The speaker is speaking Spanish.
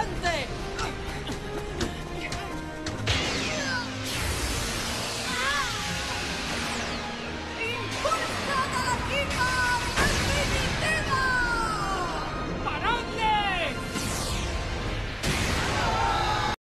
adelante.